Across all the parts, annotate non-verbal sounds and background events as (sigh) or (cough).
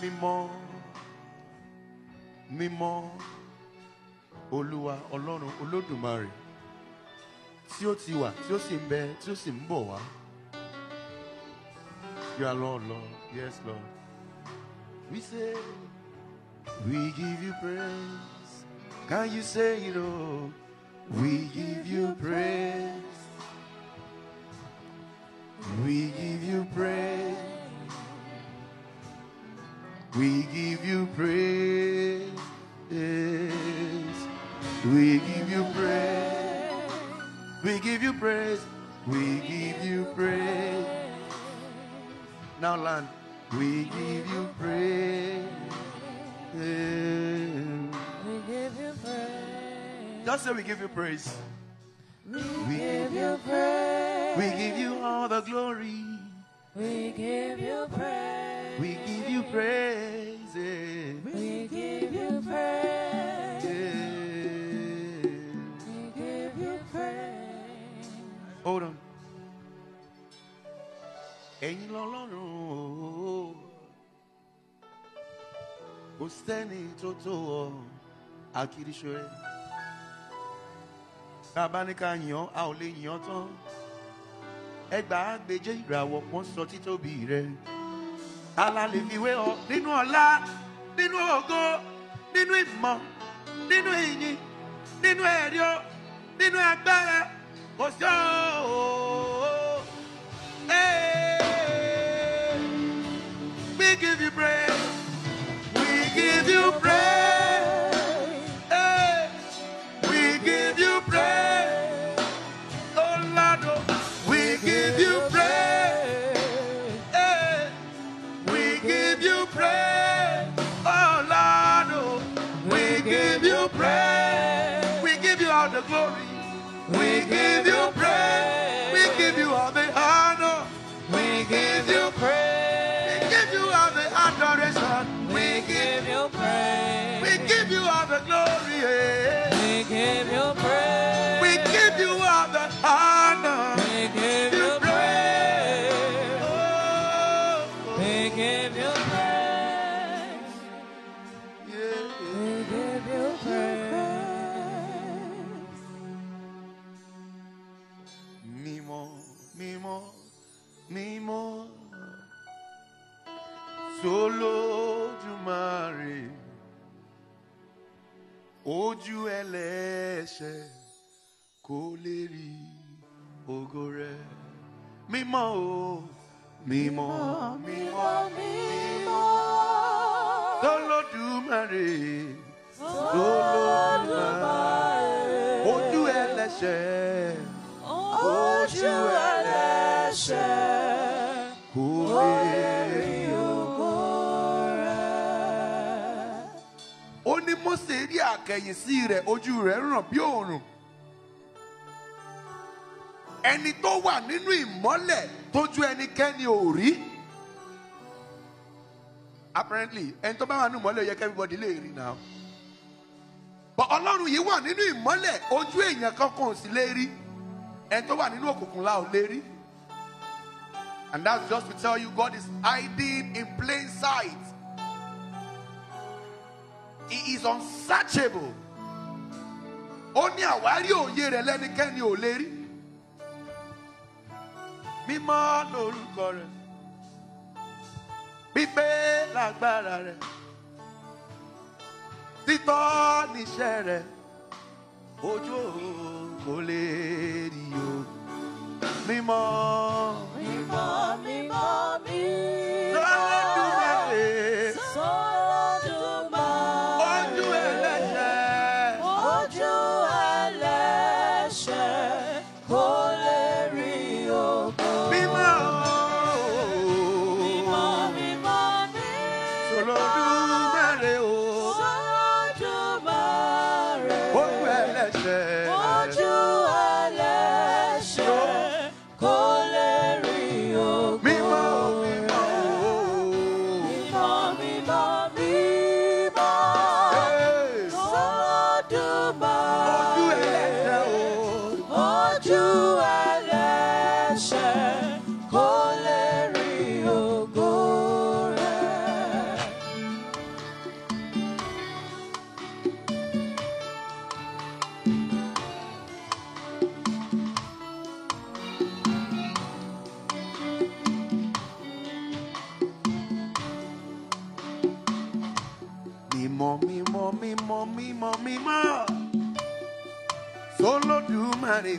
mímọ́ mímọ́ olúwa ọlọ́run olódùmarè tí ó ti wà tí ó sì ń bẹ tí ó sì ń bọ̀ wá. You are Lord, Lord. Yes, Lord. We say, we give you praise. Can you say it all? We give you praise. We give you praise. We give you praise. We give you praise. We give you praise. We give you praise. Now, land, we give you praise. We give you praise. Just say we give you praise. We give you praise. We give you all the glory. We give you praise. We give you praise. We give you praise. We give you praise. Hold on. Ẹ̀yin lọ́lọ́run o. Kò sẹ́ni tó tó ọ akiriṣore. Bàbá ní ká yàn a ò lè yàn án tán. Ẹgbàá gbèjé ìràwọ̀ kan sọ títóbi rẹ̀. Tálá lè fi wé ọ nínú ọlá, nínú ògo, nínú ìmọ̀, nínú ìyìn, nínú ẹ̀rí ọ, nínú agbára. Kò sí ọ́. Ẹlẹ́ṣẹ̀ kò lè rí ògo rẹ̀. Mímọ́ o, mímọ́, mímọ́, mímọ́. Solódùmarè. Solódùmarè. Ojú ẹlẹ́ṣẹ̀ Ojú ẹlẹ́ṣẹ̀ Mósè rí àkẹyìnsí rẹ̀ ojú rẹ̀ ràn bí òòrùn. Ẹni tó wà nínú ìmọ́lẹ̀ tójú ẹnikẹ́ni ò rí. Apparently ẹni tó bá wà nínú ìmọ́lẹ̀ yẹ kí everybody lè rí now. But ọlọ́run yìí wà nínú ìmọ́lẹ̀ ojú èèyàn kankan ò sì lè rí. Ẹni tó wà nínú òkùnkùn la ò lè rí. And that's just to tell you God is hiding in plain sight. He is unsearchable. Ó ní àwárí òye rẹ̀ lẹ́nikẹ́ni ò lè rí. Mímọ́ lórúkọ rẹ̀. Pípé lágbára rẹ̀. Títọ́ níṣẹ́ rẹ̀. Ojú òun kò lè rí o. Mímọ́. Mímọ́, mímọ́, mímọ́. Sọ́lọ́dúnmáre.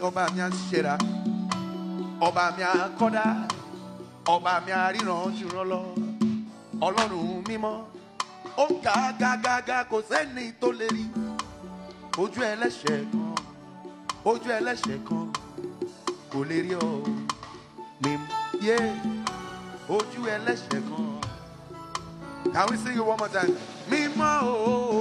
Ọba mi àṣẹra ọba mi àkọ́dá ọba mi àríran jùlọ lọ ọlọ́run mímọ́ ó ń ga ga kò sẹ́ni tó lè rí ojú ẹlẹ́ṣẹ̀ kan ojú ẹlẹ́ṣẹ̀ kan kò lè rí ọ mímọ́ yé ojú ẹlẹ́ṣẹ̀ kan. Can we sing it one more time? Mímọ́ ooo.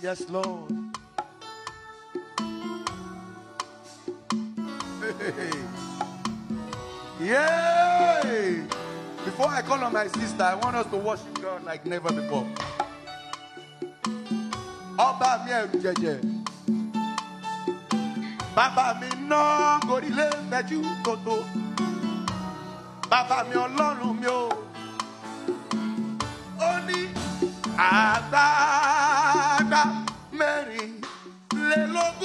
Yes, Lord. Hey. Yay! Before I call on my sister, I want us to worship God like never before. Ọba mi ẹ̀rù jẹjẹ. Bàbá mi ná gorílé fẹ́jú tótó. Bàbá mi ọlọ́run mi o. Ó ní mẹ́rin lélógún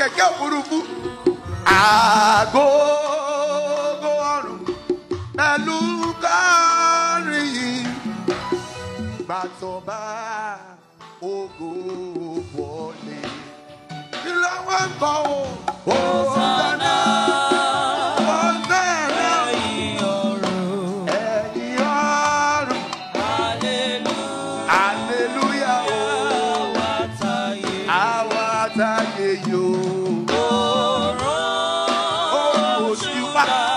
kẹ̀kẹ́ òfurufú. Àgógó 막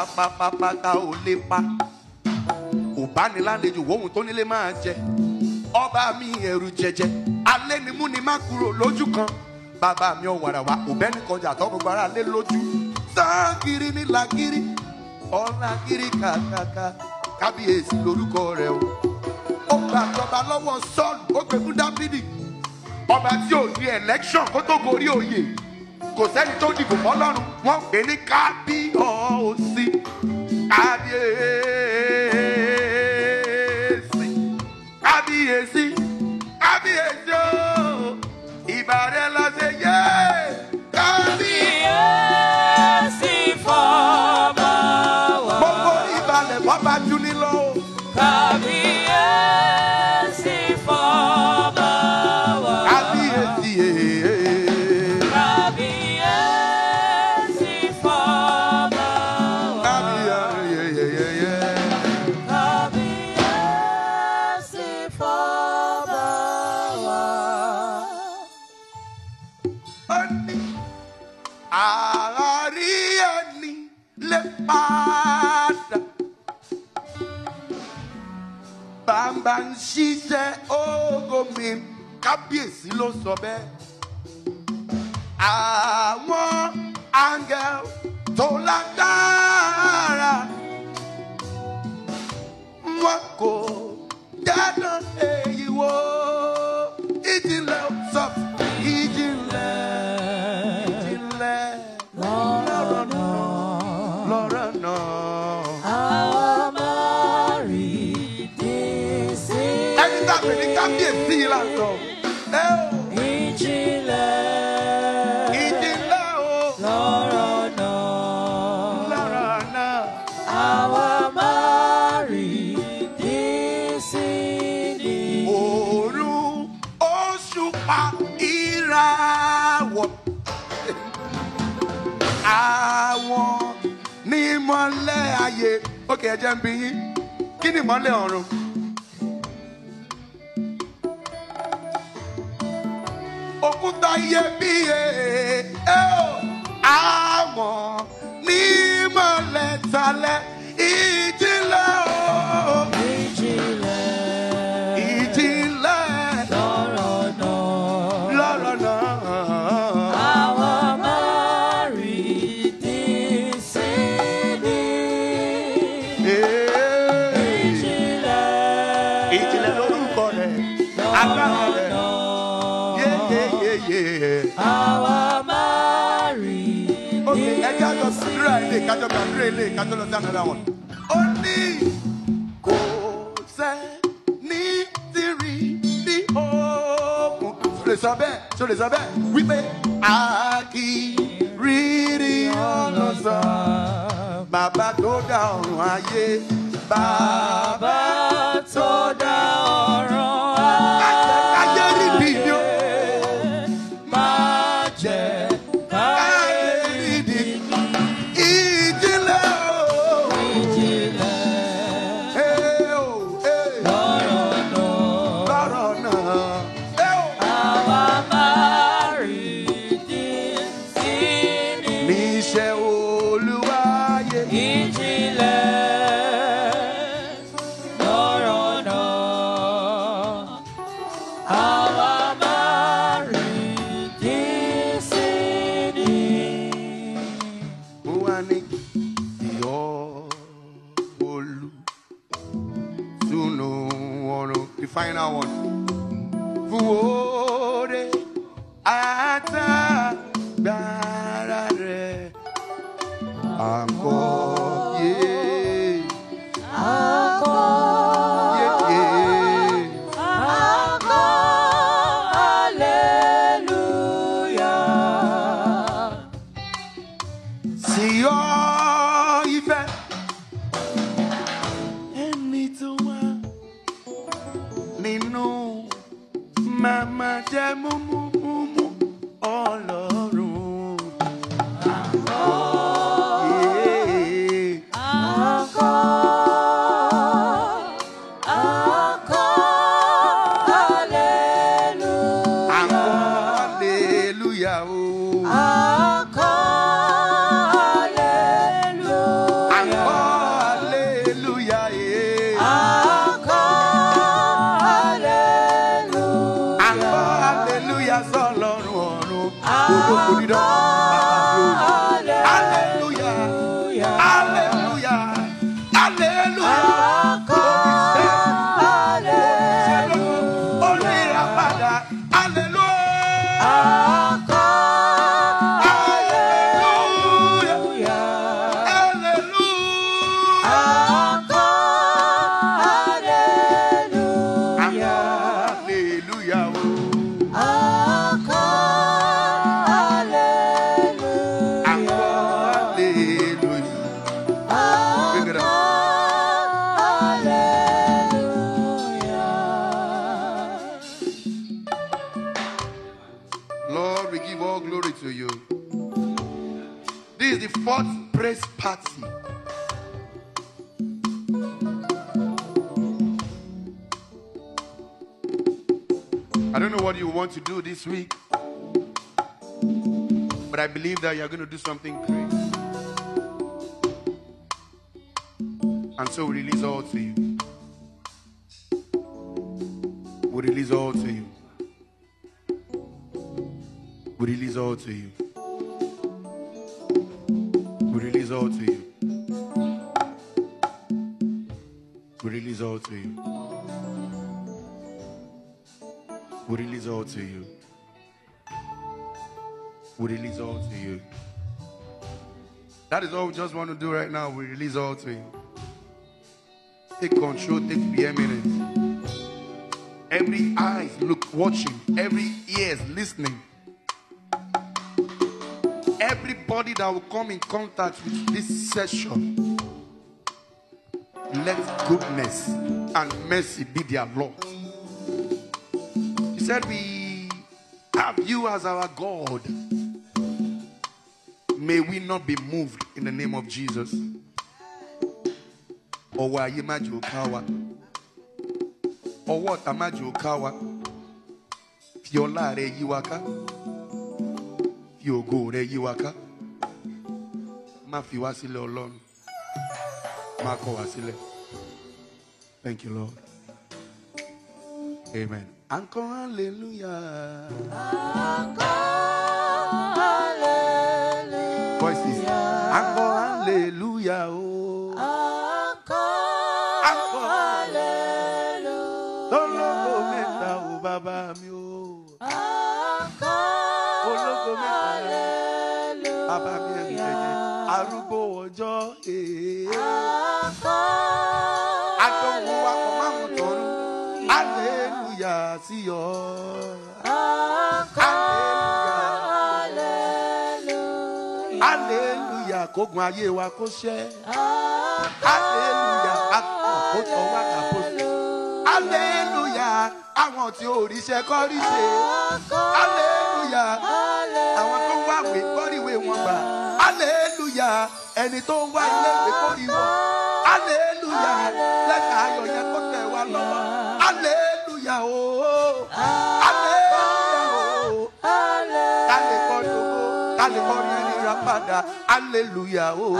a pa pàpàtà ò lè pa kò bá ní lálejò wóhùn tó nílé máa jẹ ọba mi ẹ̀rù jẹjẹ alẹ́ ni mú ni má kúrò lójú kan bàbá mi ò wàràwà òbẹ́ni kọjá tó gbogbo ara lé lójú sáàkiri ní làkiri ọ̀làkiri kàkàkà kábíyèsí lórúkọ rẹ o ó gbàjọba lọ́wọ́ sọ́ọ̀lù ó gbẹ̀kú dábìdì ọba tí ò ní election kó tó gorí òye kò sẹ́ni tó dìbò fọlọ́run wọ́n pè ní kábíyọ̀ọ́sí kábíyèsí. bed. dá ọ̀run ayé bàbá. Want to do this week, but I believe that you're going to do something great. And so we release all to you. We just want to do right now. We release all to you. Take control, take preeminence. Every eyes look watching, every ears listening. Everybody that will come in contact with this session, let goodness and mercy be their lot. He said, We have you as our God. May we not be moved in the name of Jesus. Ọwọ́ ayé má jẹ́ ó ká wa. Ọwọ́ ọ̀tá má jẹ́ ó ká wa. Fi rẹ yí wa rẹ yí wa ká. Má fi wá. Má. Thank you, Lord. Amen. Encore hallelujah. Oh. Kógun ayé wa kó ṣẹ́. Hallelujah akọ̀ kó tọ́ wá kàbọ̀sẹ̀. Hallelujah àwọn tí ò ríṣẹ́ kọ́ ríṣe. Hallelujah àwọn tó ń wáwé kọ́ríwé wọn gbà. Hallelujah ẹni tó ń wá iléèwé kórìíwọ̀. Hallelujah lẹ́ka ayọ̀ yẹn kó tẹ̀ wá lọ́wọ́. Hallelujah ooo. Hallelujah ooo. Ká lè kọ́ lóko, ká lè kọ́ ní ẹni ra padà. Hallelujah ooo.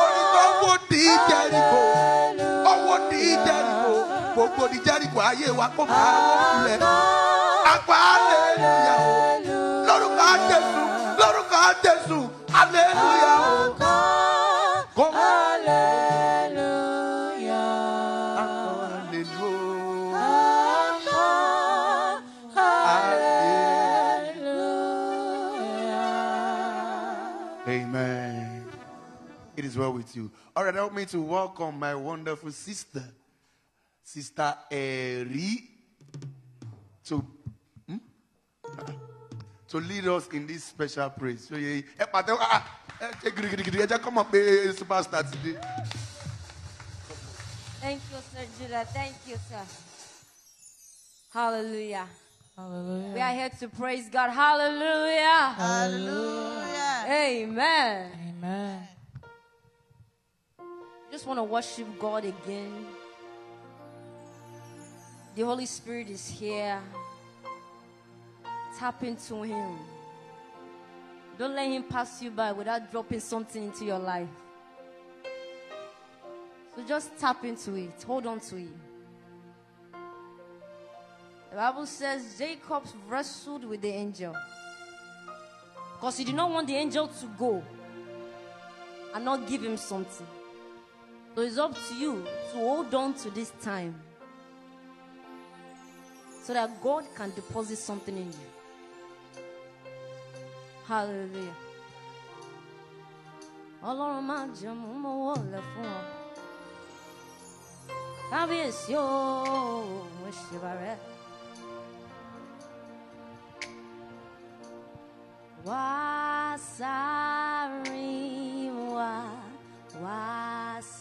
Orin tó wó di Jẹ́ríkò. Ọwọ́ di Jẹ́ríkò. Gbogbo di Jẹ́ríkò ayé wa kó máa wó kulẹ̀. Àgbà hallelujah ooo. Lórúkọ Jésù, lórúkọ Jésù. Hallelujah ooo. Is well with you. All right, help me to welcome my wonderful sister, Sister Eri, to hmm? to lead us in this special praise. So, yeah, ẹ pàtẹ́wọ́, ah, ah, ẹ jẹ́ gidigidi, ẹ jẹ́ kọ́ mọ̀ pé superstar today. Thank you, Sir Judah. Thank you, sir. Hallelujah. Hallelujah. We are here to praise God. Hallelujah. Hallelujah. Amen. Amen. Just want to worship God again. The Holy Spirit is here. Tap into Him. Don't let Him pass you by without dropping something into your life. So just tap into it. Hold on to it. The Bible says Jacob wrestled with the angel. Because he did not want the angel to go and not give him something. So it's up to you to hold on to this time so that God can deposit something in you. Hallelujah. Wá, wá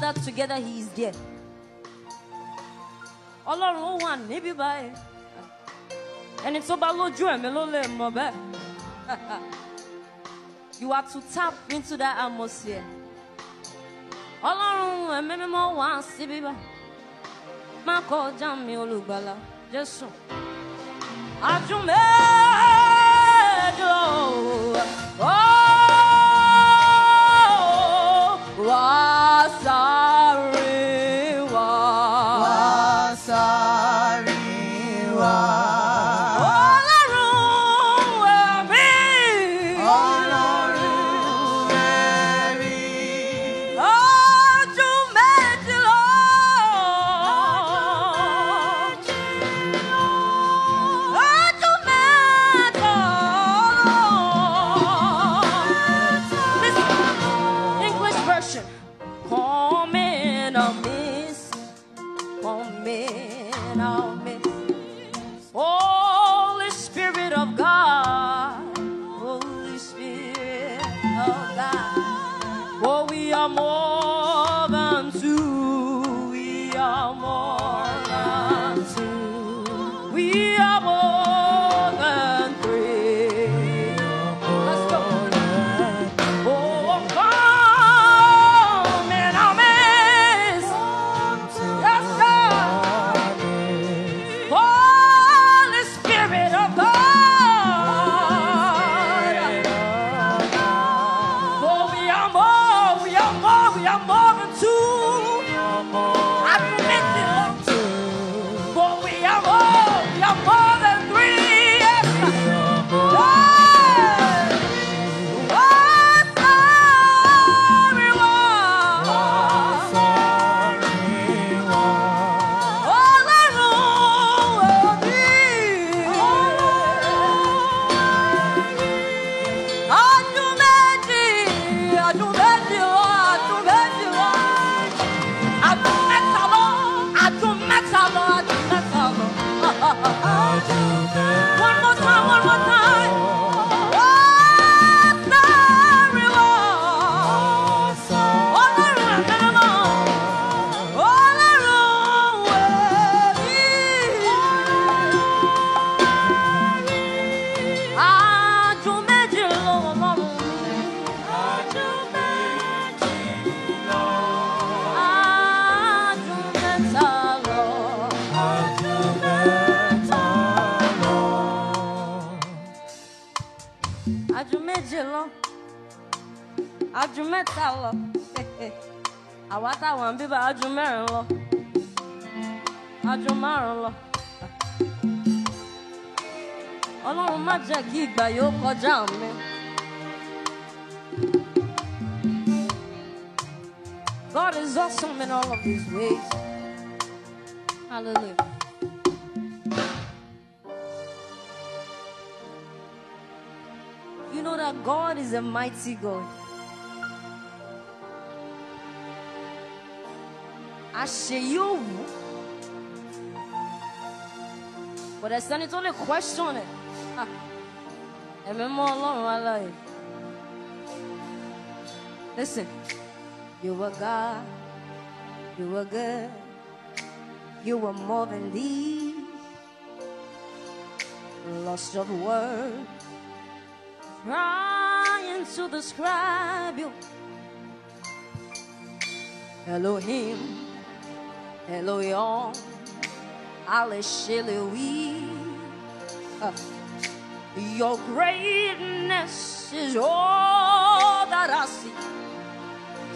gathered together, he is there. Ọlọ́run ó wà níbí báyìí. Ẹni tó bá lójú ẹ̀mí ló lè mọ̀ bẹ́ẹ̀. (laughs) You are to tap into that atmosphere. Ọlọ́run ẹ̀mí mímọ́ wà síbí báyìí. Má kọjá mi olùgbàlà Jésù. Àjùmẹ́jọ. Oh, kọjá mi. God is awesome in all of his ways. Hallelujah. You know that God is a mighty God. Àṣeyí ò wù. But there's lè question it. Ah, Ẹ̀mí mọ́ Ọlọ́run aláyè. Listen, you were God, you were good, you were more than these. Lost of words, trying to describe you. Elohim, Elohim, Aleshelewi. Uh, your greatness is all that I see.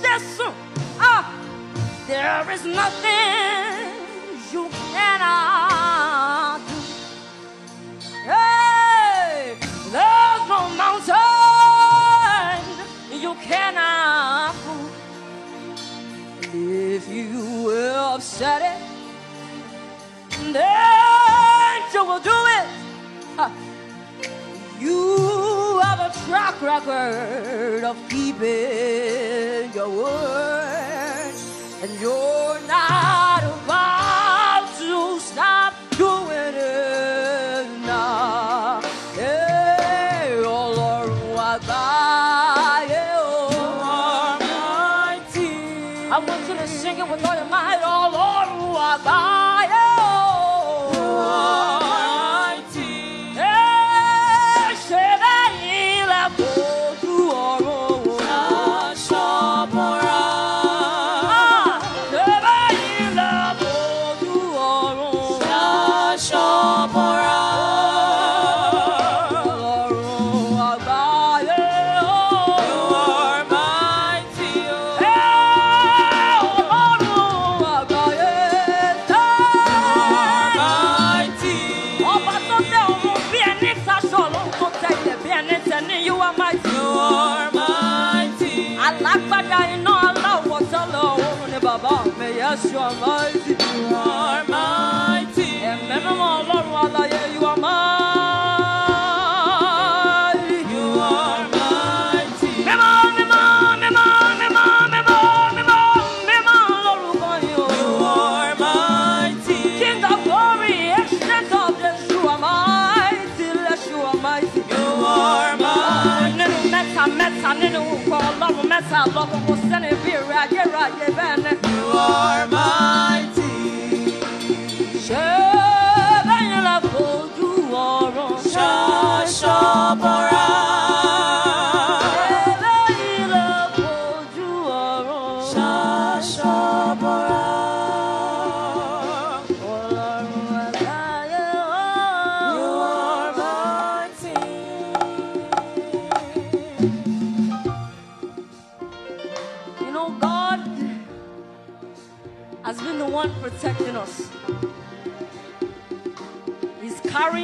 Yes, sir. Ah, there is nothing you cannot do. Hey, there's no mountain you cannot move. If you will upset it, then you will do it. Ah. You have a track record of keeping your word, and you're not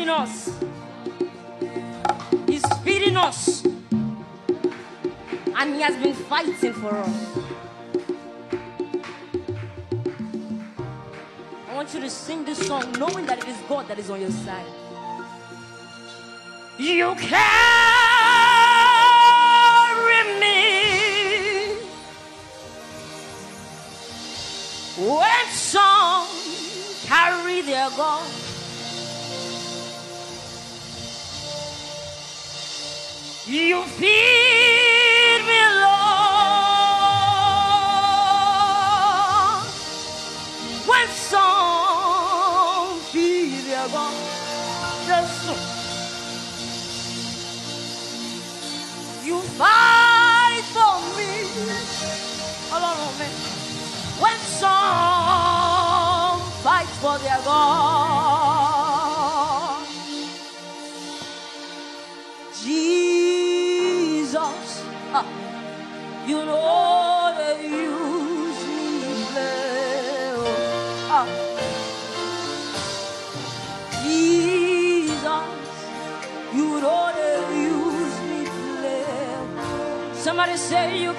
us. He's feeding us. And He has been fighting for us. I want you to sing this song knowing that it is God that is on your side. You carry me when some carry their God. You feel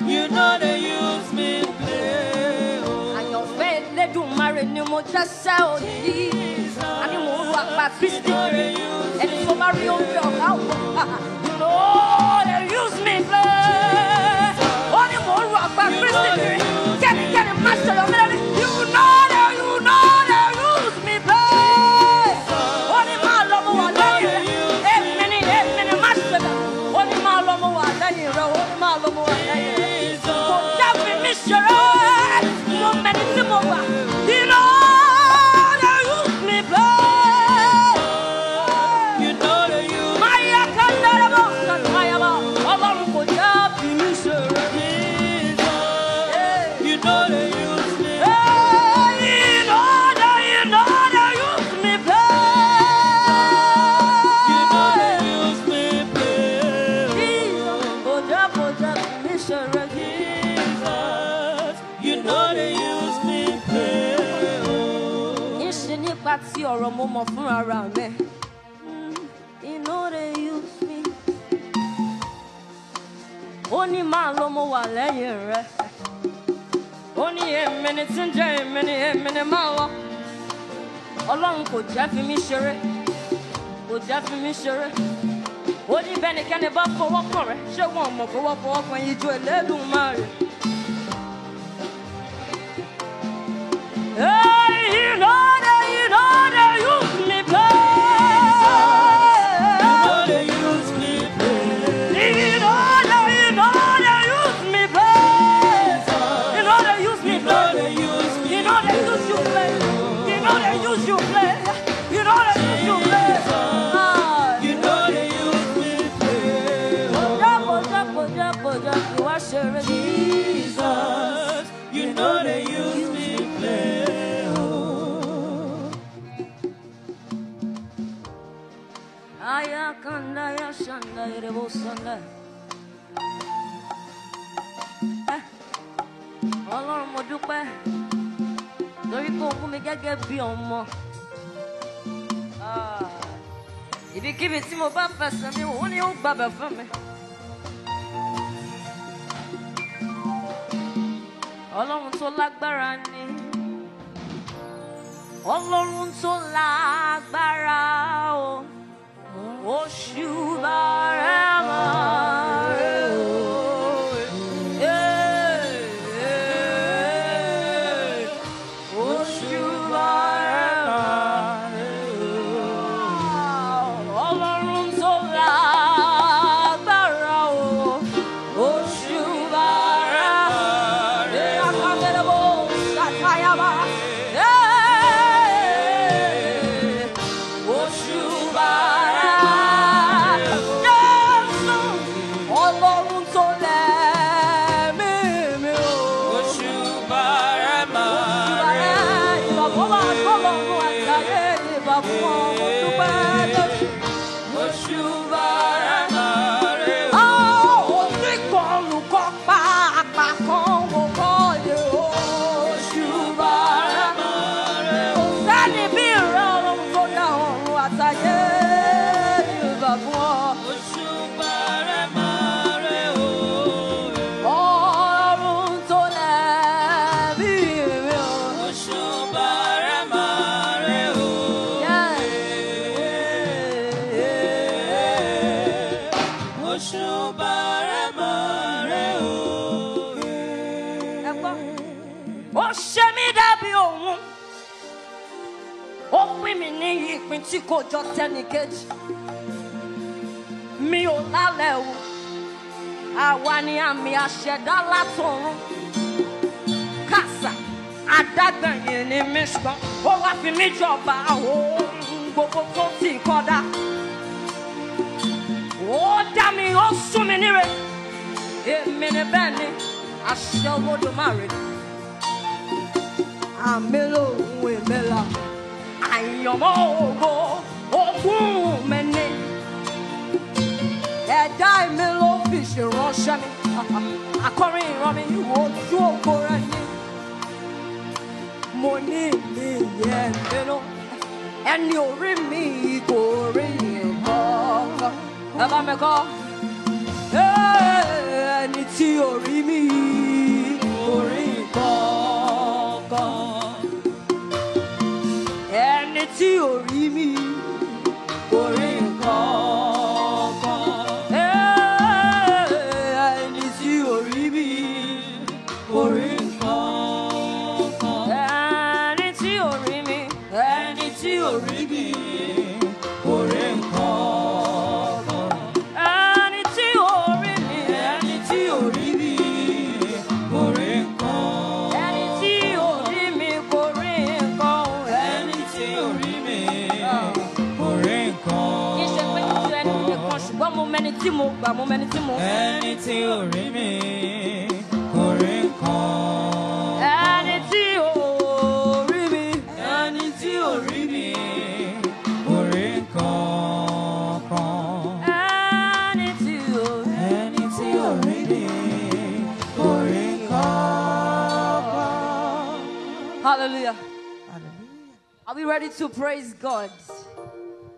You know they use me play. Oh. Àyànfẹ́ Elédùmarè ni mo já sá òní. A ní mò ń walk my Kristi. And tó you rí orí ọ̀gá wọ̀. You know they use me play. Ó you mò ń ro àpá mọ̀ fúnra ra mi. You know they use me. Ó ní máa lọ mo wà lẹ́yìn rẹ̀. Ó ní èmi ni tí ń jẹ́ èmi ni èmi ni máa lọ. Ọlọ́run kò jẹ́ fi mí ṣeré. Kò jẹ́ fi mí ṣeré. Ó ní bẹ́nikẹ́ni bá fọwọ́ kàn rẹ̀. Ṣé wọn ò mọ̀ pé wọ́n fọwọ́ kan yín ju ẹlẹ́dùn máa rè? Hey, you know Ọlọ́run mo dúpẹ́ lórí pé o fún mi gẹ́gẹ́ bí ọmọ. Ah, Ibikíbi tí mo bá fẹsẹ̀ mi ó ní ó gbàbẹ̀ fún mi. Ọlọ́run tó lágbára ni. Ọlọ́run tó lágbára o. Oṣù bàrẹ̀ máa kò jọ tẹ́nìkejì. Mi ò lálẹ́ o. Àwa ni àmì àṣẹ̀dá látọ̀run. Kàsà adágbẹ̀yìn ni mí ṣùgbọ́n ó wá fi mí jọba ohun kọ́dá. Ó dá mi, ó sún mi níre. Èmi ni bẹ́ẹ̀ ni aṣọ Olódùmarè. Àmì lòun. Àyànmọ́ ògo womene ɛda emelo fish rɔhyɛ mi akɔre irɔmi wotu okora ni mo ní mi yẹ mi lọ ẹni orí me, kò rí ìmọ̀ ẹ bá mi kọ́ ẹni tí orí mi kò rí kankan ẹni tí orí me. tí mo gbà mo mẹni tí mo. ẹni tí ò rí mi kò rí nǹkan. ẹni tí ò rí mi. hallelujah. hallelujah. are we ready to praise God?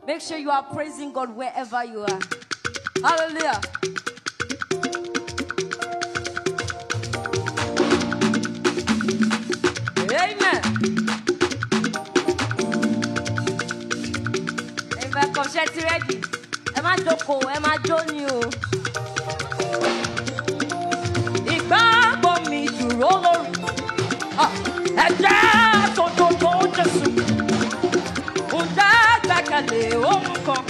Make sure you are praising God wherever you are. Hallelujah. Amen. Ẹ̀fẹ̀ kọ̀ṣẹ́ ti rẹ́dì. Ẹ má jókòó, ẹ má jó ni o. Ìgbàgbọ́ mi dúró lórí. Ah, ẹ̀jẹ̀ tó tó tó Jésù. Ǹjẹ́ gbẹ̀kẹ̀lé òun kan?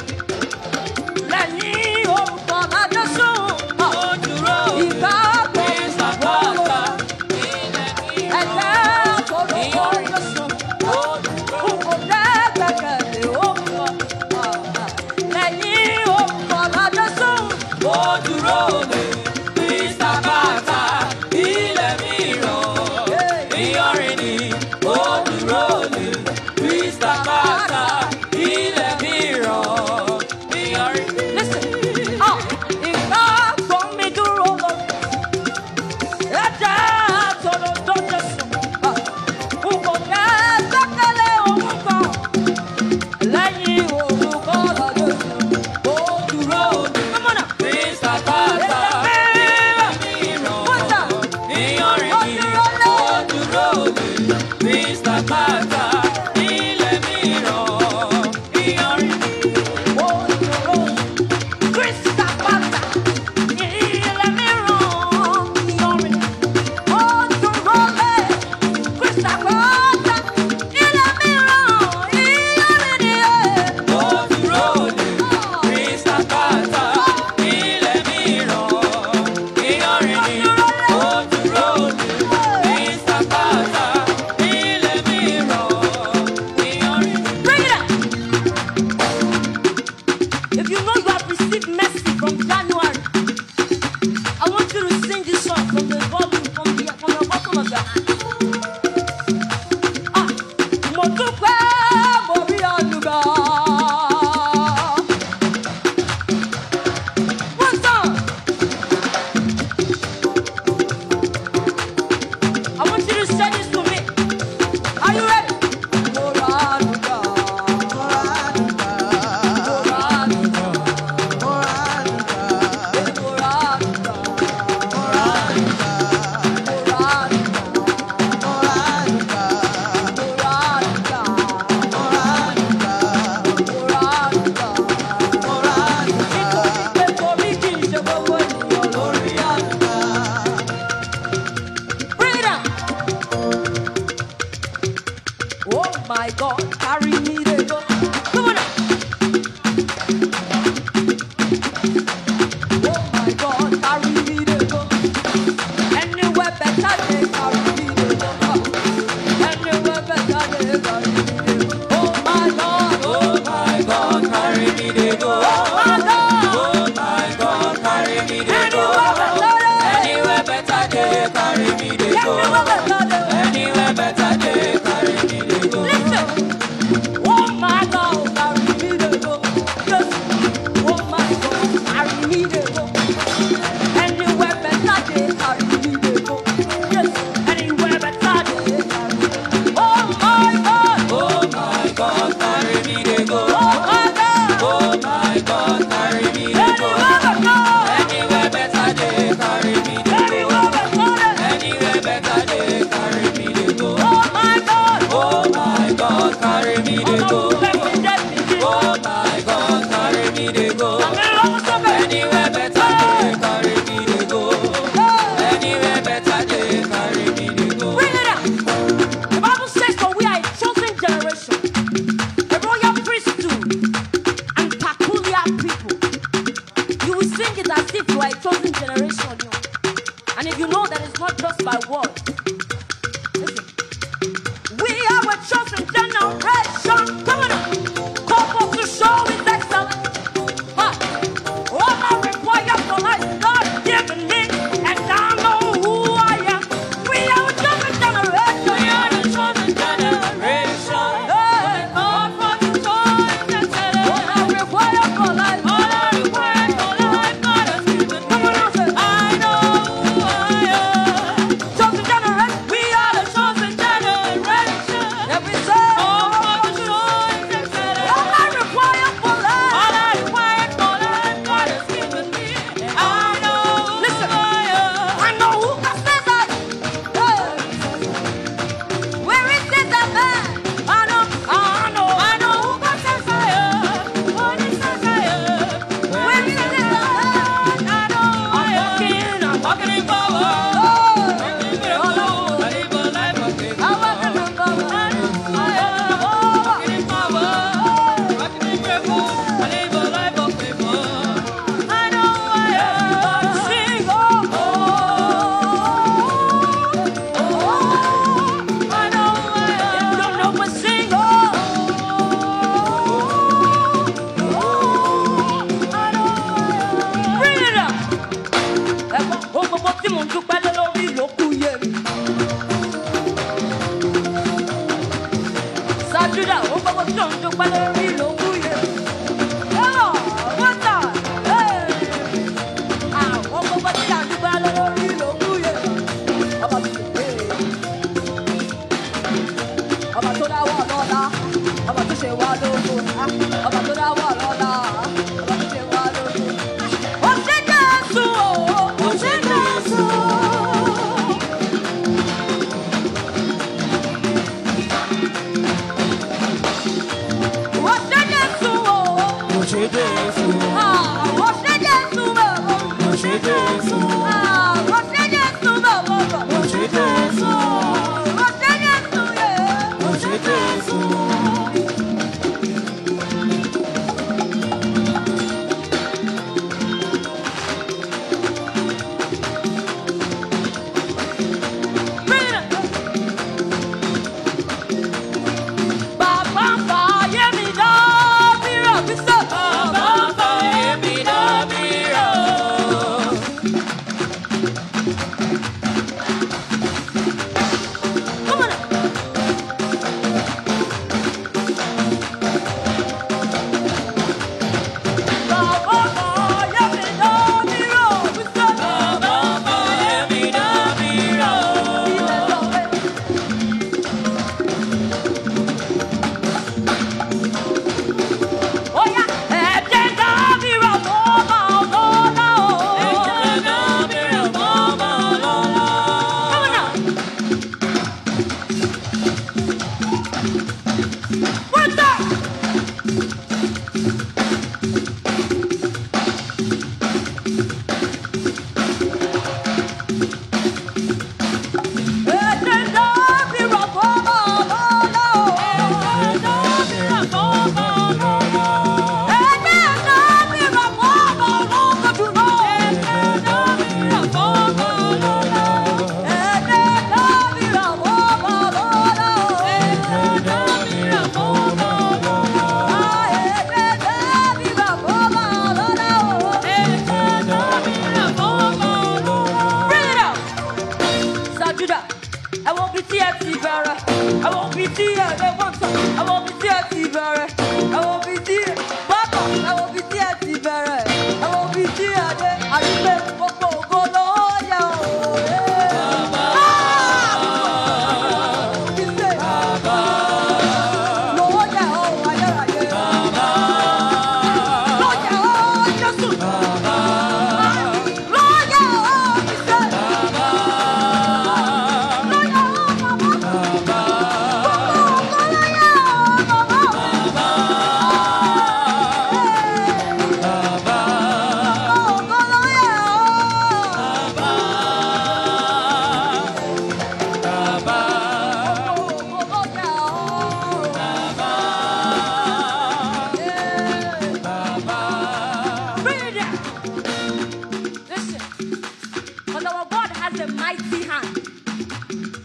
mighty hand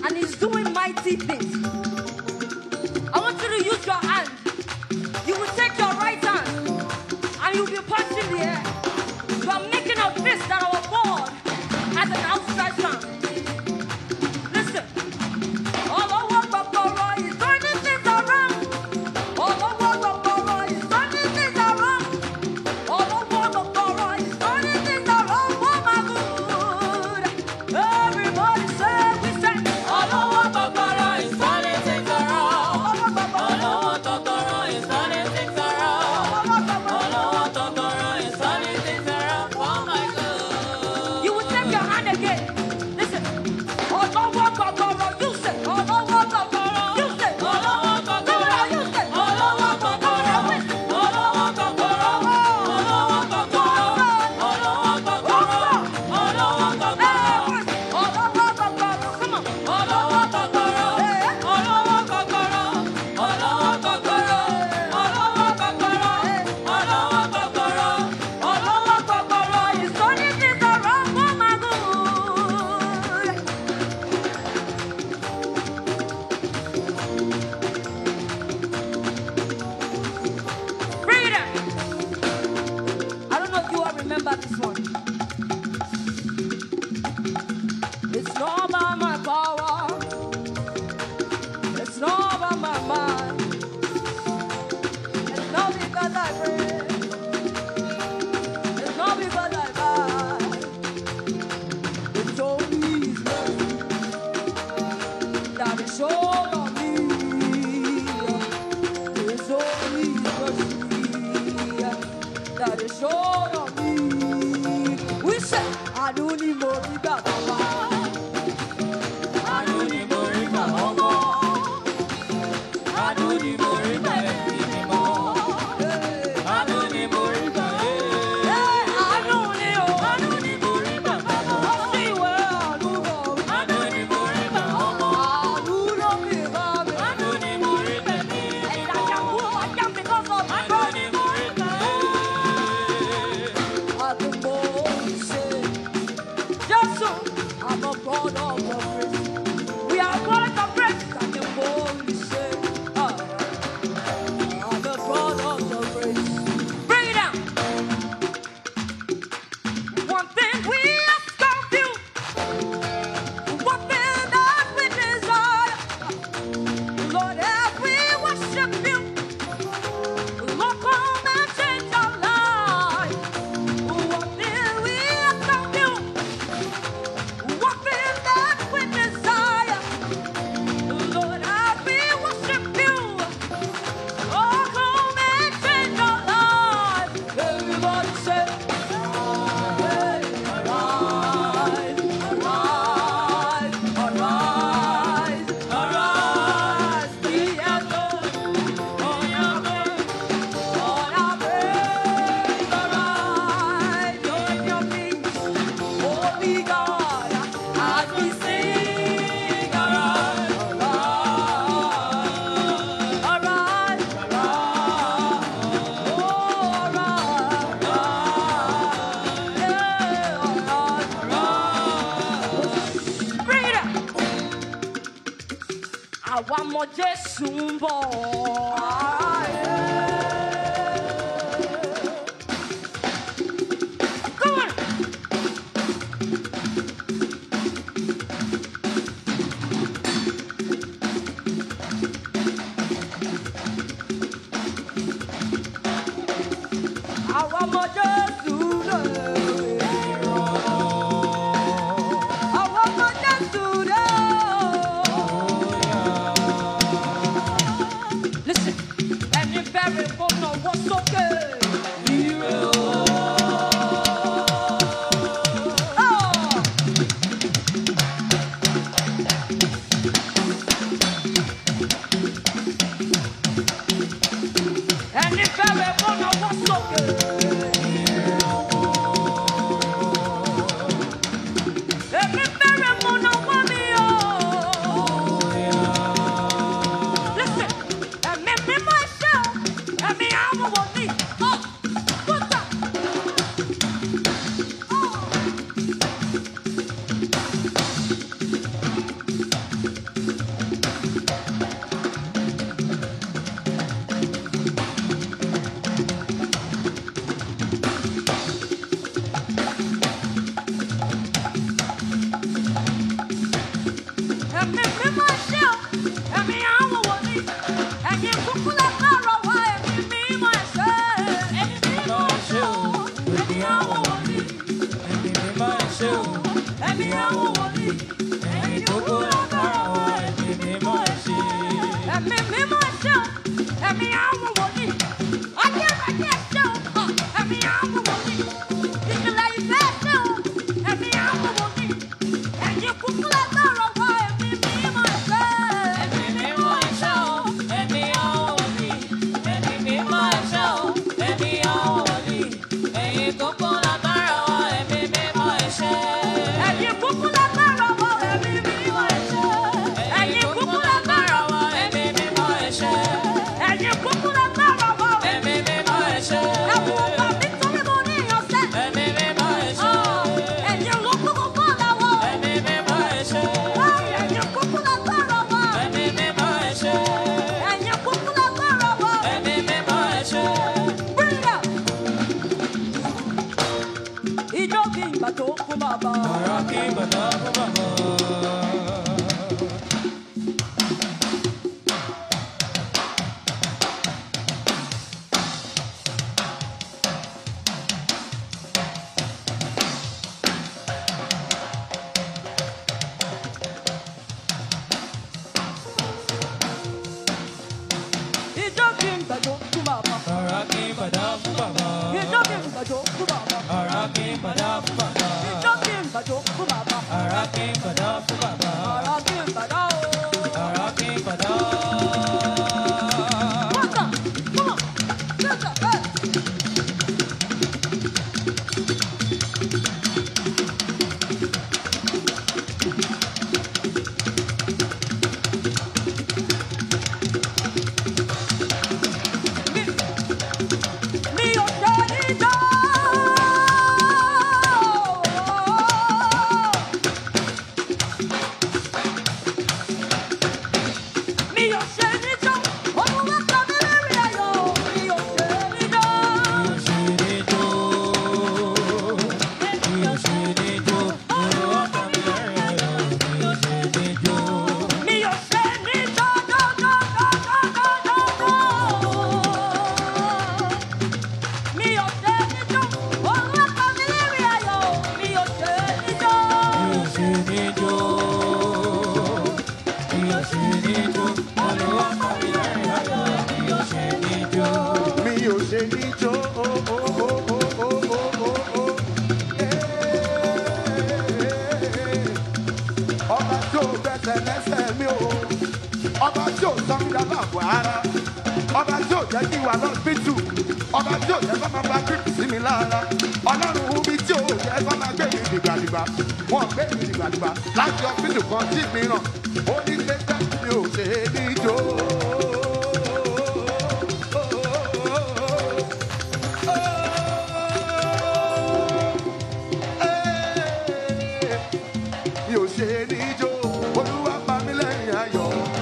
and he's doing mighty things.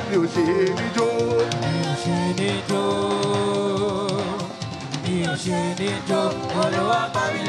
mi ò ṣe ní jó. mi ò ṣe ní jó. mi ò ṣe ní jó. olúwa bá mi.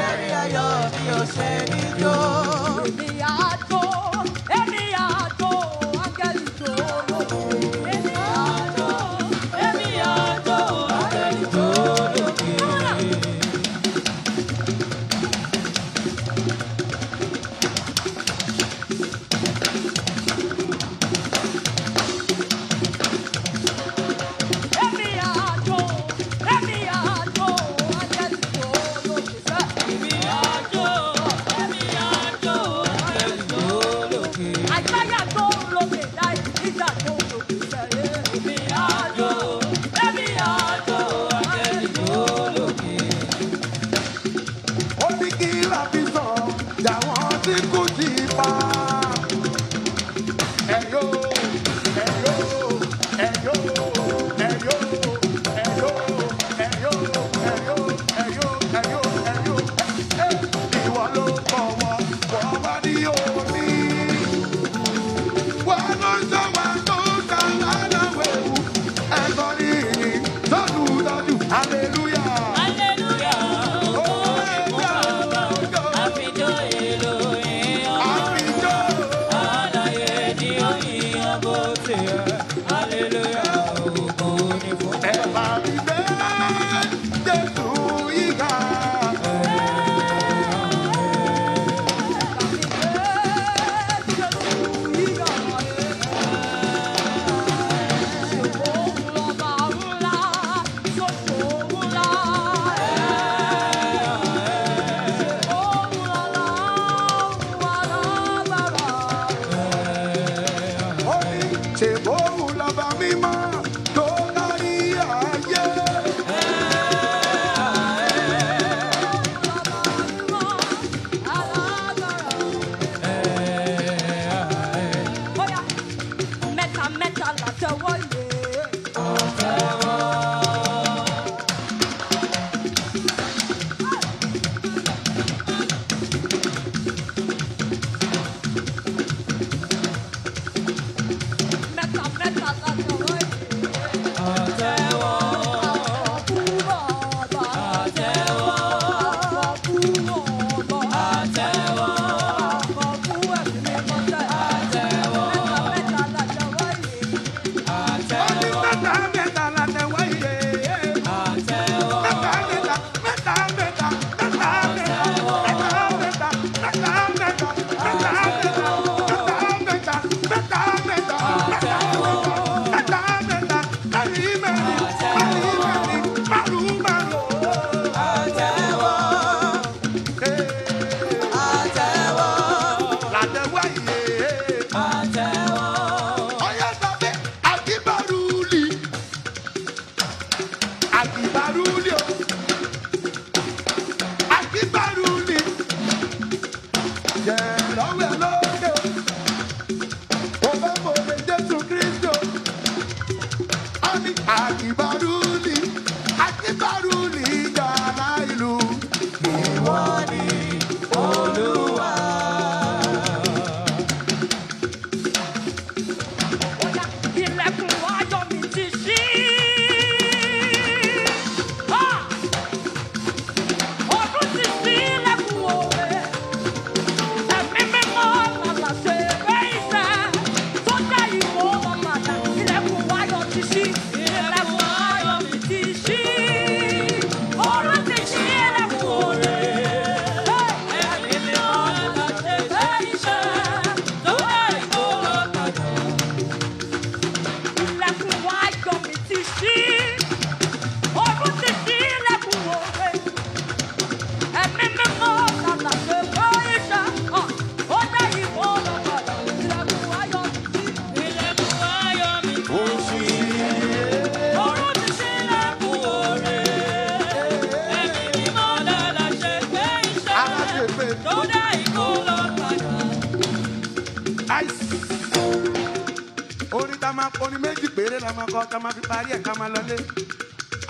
máa orin méjì péré la máa kọ tá máa fi parí ẹ̀ ká máa lọlé.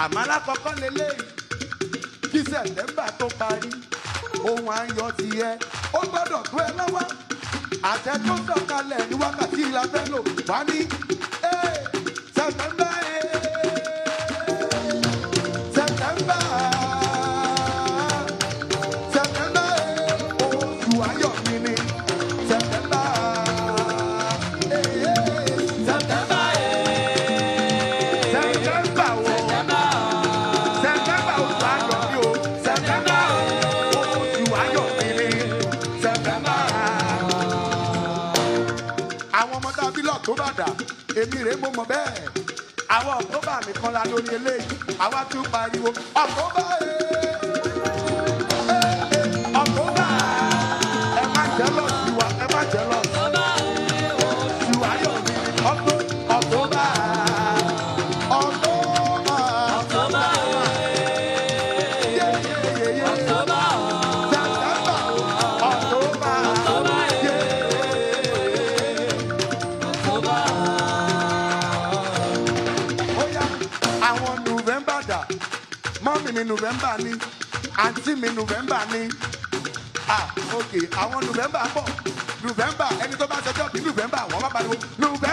Àmọ́ alákọ̀ọ́kọ́ lélẹ́yìí kí sẹ̀tẹ́mbà tó parí ohun ayọ̀ ti yẹ. Ó gbọ́dọ̀ tó ẹ lọ́wọ́. Àtẹ tó ní wákàtí la lò. Wá ní èmi rèé mo mọ̀ bẹ́ẹ̀ àwọn ọ̀tọ́bà mi kan la lórí eléyìí àwa tún pariwo ọ̀tọ́bà yẹn. mi november ni àǹtí mi november ni ah ok àwọn november bọ̀ november ẹni tó bá ṣọjọ́ bí november wọ́n bá pariwo november.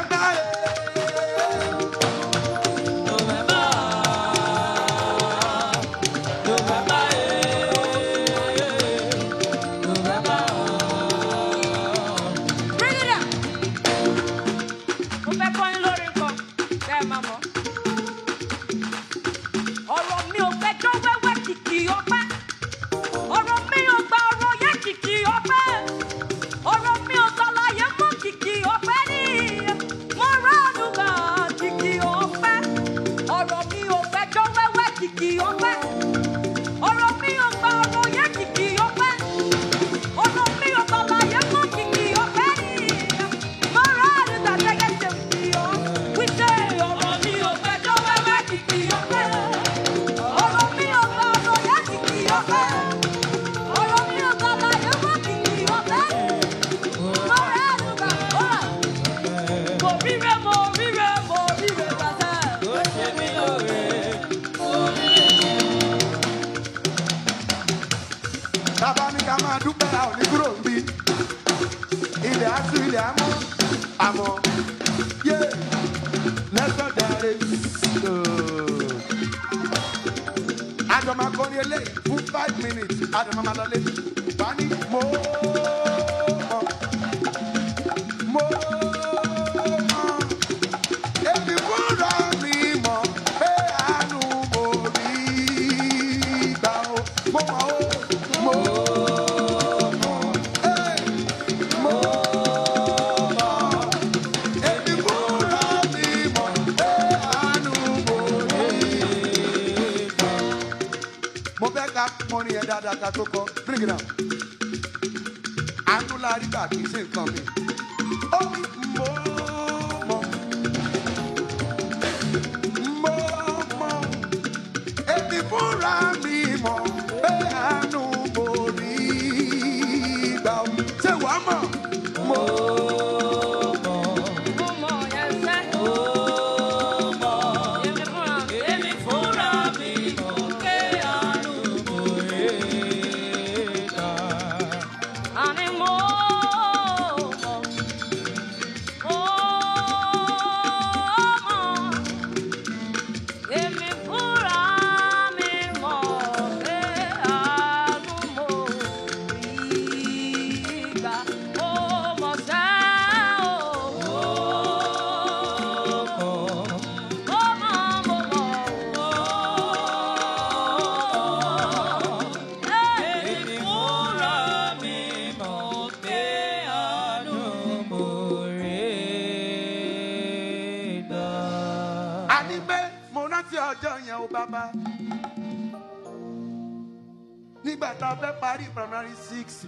Tá fẹ́ parí primary six.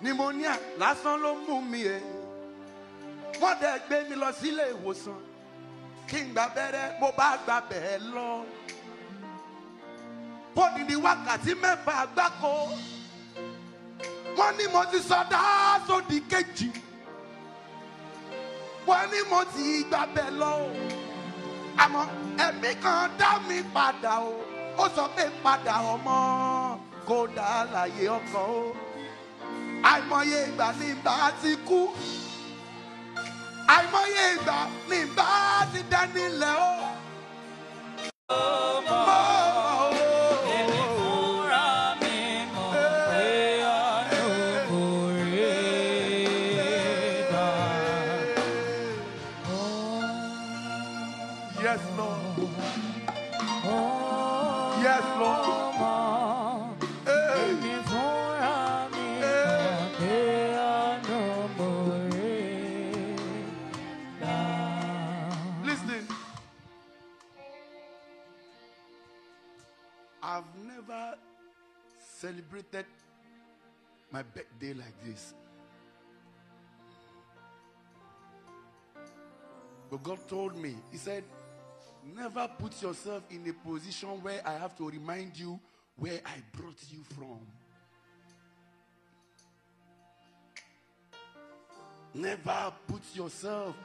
Pneumonia lásán ló mú mi ẹ̀. Wọ́n dẹ̀ gbé mi lọ sílé ìwòsàn. Kí n gba bẹ́rẹ́ mo bá gba bẹ́ẹ̀ lọ. Fódìdí wákàtí mẹ́fà gbáko. Wọ́n ní mo ti sọdá sódì kejì. Wọ́n ní mo ti gba bẹ́ẹ̀ lọ. Àmọ́ ẹ̀mí kan dá mi padà o ó sọ pé padà ọmọ kò dá láyé ọkàn o àìmọye ìgbà ní bá ti kú àìmọye ìgbà ní bá ti dání lẹ o. Mo celebrated my birthday like this. But God told me, He said, Never put yourself in a position where I have to remind you where I brought you from. Never put yourself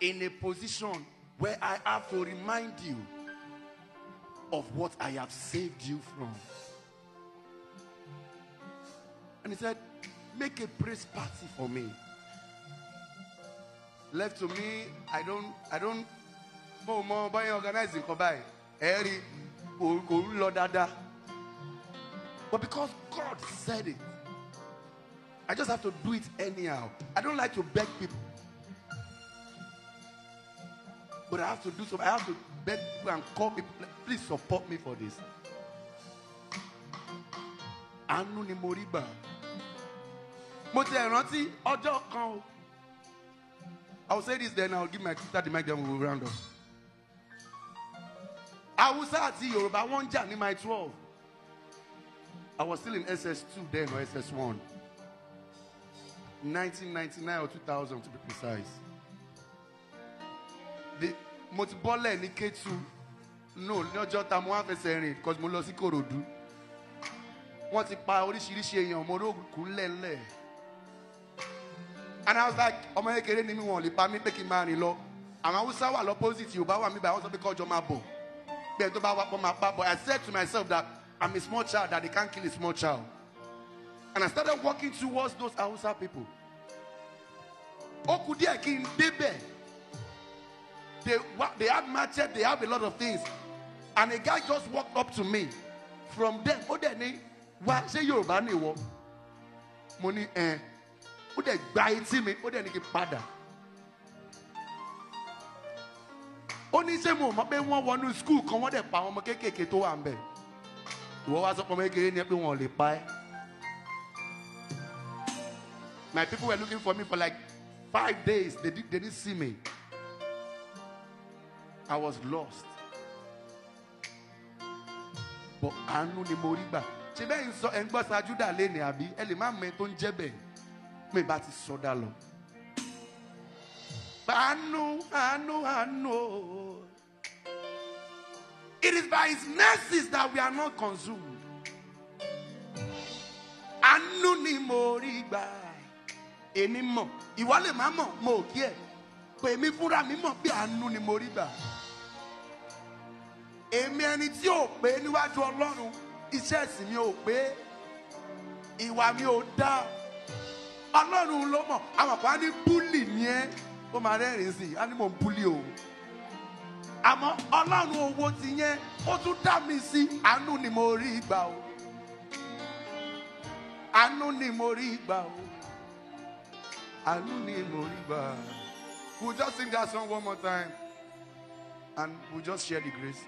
in a position where I have to remind you of what I have saved you from. And he said, Make a praise party for me. Left to me, I don't, I don't, mo mọ báyìí organize nǹkan báyìí. Ẹ. But because God said it, I just have to do it anyhow. I don't like to beg people. But I have to do so. I have to beg people and call people. Please support me for this. Àánú ni mo. Mo ti rántí ọjọ́ kan o. I will say this then I will give my sister the mic then we will round up. Hausa àti Yorùbá wọ́n ń jà ní my twelve. I was still in SS2 then or SS1. 1999 or 2000 to be precise. The, mo ti bọ́lẹ̀ ní K2 no ní ọjọ́ ta mo wá fẹsẹ̀ rìn because mo lọ sí Kòròdú. Wọ́n ti pa oríṣiríṣi èèyàn mo rókùn lẹ́lẹ̀. And I was like ọmọ kékeré ni mi wọ́n lè pa mí pé kí n máa rìn lọ. Àwọn Hausa wà lọ́pọ́sìtì Yorùbá wà mí báyìí wọ́n sọ pé kọ́jọ́ máa bọ̀. Bẹ́ẹ̀ tó bá I said to myself that I'm a small child that they can't kill a small child. And I started walking towards those Hausa people. Ó kù díẹ̀ kí n débẹ̀. They, they have machete, they have a lot of things. And a guy just walked up to me. From there, ó dẹ̀ ní, wá ṣé Yorùbá ni ìwọ? Ẹ̀. Ó dẹ̀ gba etí mi, ó dẹ̀ ní kí n padà. Ṣé mo mọ̀ pé wọ́n wọnú skul kan, wọ́n dẹ̀ pa àwọn ọmọ kéékèèké tó wà ń bẹ̀. Ìwọ wá ni ẹ pé wọn. My people were looking for me for like five days. They, did, they didn't see me. I was lost. But àánú ni mo rí gbà. Ṣé sọ ẹ̀ ń gbọ́ ṣáájú dà lé ní àbí? Ẹ lè má mọ ẹ tó ń. Mi bá ti sọdá lọ. Àánú, àánú, àánú. It is by his mercies that we are not consumed. Àánú ni mo rí gbà. Èmi mọ̀, ìwọ lè má mọ̀, mo ò kí ẹ̀. Pè mí fúnra mi mọ̀ bí àánú ni mo rí gbà. Èmi ẹni tí ò pé níwájú Ọlọ́run, iṣẹ́ ẹ̀sìn mi ò pé, ìwà mi ò dá. Ọlọ́run ló mọ̀, àwọn kan á ní búlì ni ẹ́, ó máa rẹ́rìn-ín sí i, á ní mò ń búlì o. Àmọ́ Ọlọ́run owó ti yẹn, ó tún dá mi sí, àánú ni mo rí gbà o. Àánú ni mo rí gbà o. Àánú ni mo rí gbà. We'll just sing that song one more time and we'll just share the grace.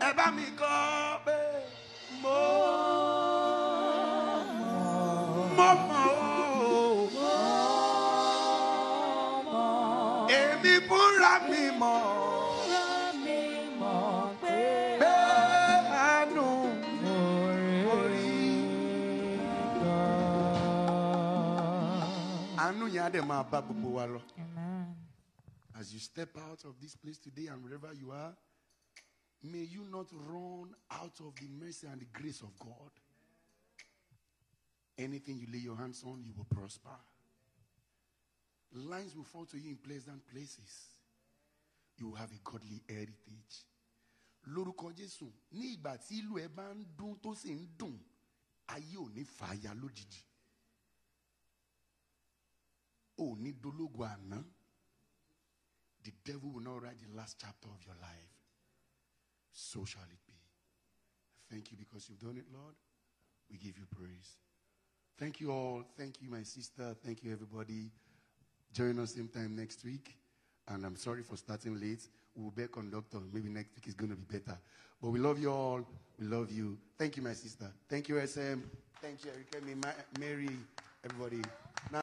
Ẹ bá mi kọ́ pé mo Amen. As you step out of this place today and wherever you are, may you not run out of the mercy and the grace of God. Anything you lay your hands on, you will prosper. Lines will fall to you in pleasant places. You will have a godly heritage. Lórúkọ Jésù, ní ìgbà tí ìlú ẹ bá ń dún tó sì ń dùn, ayé ò ní lójijì. The devil will not write the last chapter of your life. So shall it be. Thank you because you've done it, Lord. We give you praise. Thank you all. Thank you, my sister. Thank you, everybody. Join us same time next week. And I'm sorry for starting late. We'll be a conductor. Maybe next week is going to be better. But we love you all. We love you. Thank you, my sister. Thank you, SM. Thank you, Erika, Ma- Mary, everybody. Now